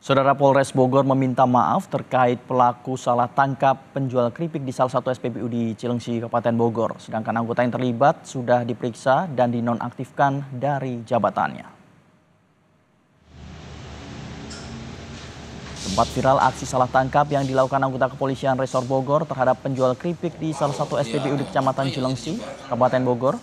Saudara Polres Bogor meminta maaf terkait pelaku salah tangkap penjual keripik di salah satu SPBU di Cilengsi, Kabupaten Bogor. Sedangkan anggota yang terlibat sudah diperiksa dan dinonaktifkan dari jabatannya. Sempat viral aksi salah tangkap yang dilakukan anggota kepolisian Resor Bogor terhadap penjual keripik di salah satu SPBU di Kecamatan Cilengsi, Kabupaten Bogor.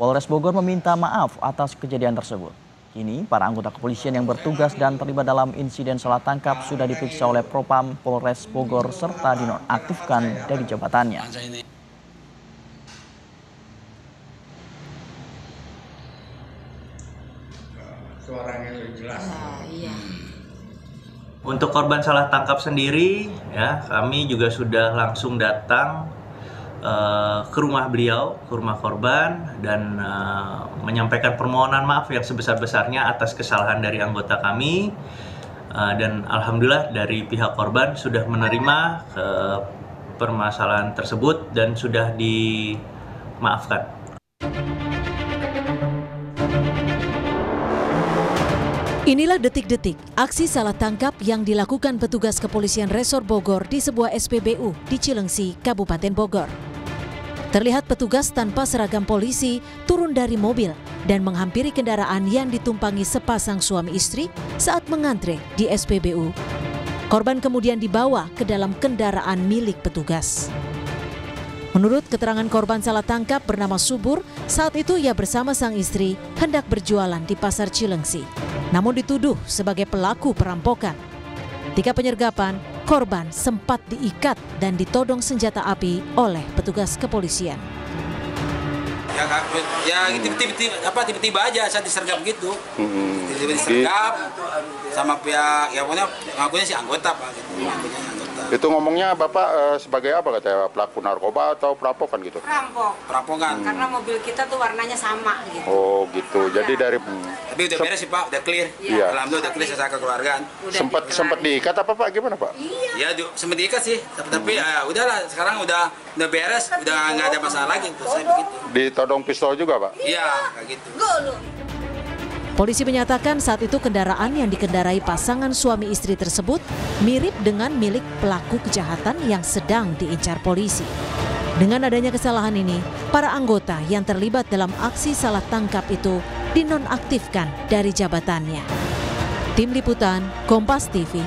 Polres Bogor meminta maaf atas kejadian tersebut. Kini, para anggota kepolisian yang bertugas dan terlibat dalam insiden salah tangkap sudah diperiksa oleh Propam Polres Bogor serta dinonaktifkan dari jabatannya. Suaranya lebih jelas. Nah, iya. Untuk korban salah tangkap sendiri, ya kami juga sudah langsung datang uh, ke rumah beliau, ke rumah korban, dan uh, menyampaikan permohonan maaf yang sebesar-besarnya atas kesalahan dari anggota kami. Uh, dan alhamdulillah dari pihak korban sudah menerima uh, permasalahan tersebut dan sudah dimaafkan. Inilah detik-detik aksi salah tangkap yang dilakukan petugas kepolisian Resor Bogor di sebuah SPBU di Cilengsi, Kabupaten Bogor. Terlihat petugas tanpa seragam polisi turun dari mobil dan menghampiri kendaraan yang ditumpangi sepasang suami istri saat mengantre di SPBU. Korban kemudian dibawa ke dalam kendaraan milik petugas. Menurut keterangan korban salah tangkap bernama Subur, saat itu ia bersama sang istri hendak berjualan di pasar Cilengsi. Namun dituduh sebagai pelaku perampokan. Ketika penyergapan, korban sempat diikat dan ditodong senjata api oleh petugas kepolisian. Ya, ya tiba-tiba apa tiba-tiba aja saya disergap gitu. Tiba-tiba disergap sama pihak ya pokoknya ngakunya si anggota Pak gitu. Ngakunya. Itu ngomongnya Bapak eh, sebagai apa katanya? Pelaku narkoba atau perampokan gitu? Rampok. Perampokan. Karena mobil kita tuh warnanya sama gitu. Oh gitu. Jadi dari Tapi udah beres sih Pak, udah clear. Iya. Alhamdulillah udah clear saya ke keluargaan. Udah sempat dikelar. sempat diikat apa Pak? Gimana Pak? Ya du- sempat diikat sih, tapi, tapi ya udahlah sekarang udah udah beres, udah nggak ada masalah lagi. Terus saya begitu. Ditodong pistol juga Pak? Iya, kayak gitu. Polisi menyatakan saat itu kendaraan yang dikendarai pasangan suami istri tersebut mirip dengan milik pelaku kejahatan yang sedang diincar polisi. Dengan adanya kesalahan ini, para anggota yang terlibat dalam aksi salah tangkap itu dinonaktifkan dari jabatannya. Tim Liputan, Kompas TV,